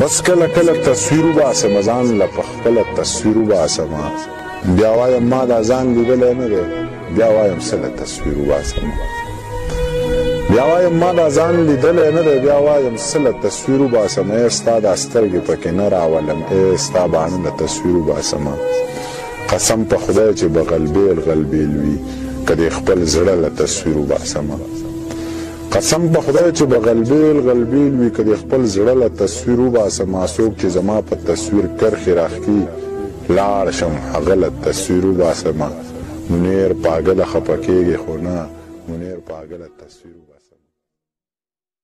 بس کله کله تصویر وباسم ځان له په خپله تصویر وباسم بیا وایم ما دا ځان لیدلی نه دی بیا وایم څه له تصویر وباسم بیا وایم ما دا ځان لیدلی نه دی بیا وایم څه له تصویر وباسم ای ستا دا سترګې پکې نه راولم ای ستا باڼه له تصویر وباسم قسم په خدای چې به غلبېل غلبېل وي که دې خپل زړه له تصویر وباسم قسم په خدای چې به غلبیل غلبیل وي که د خپل زړه له تصویر وباسه ماڅوک چې زما په تصویر کرښې راښکي لاړ شم هغه له تصویر وباسه ما منیر پاګله خپه کېږې خو نه منیر پاګله تصویر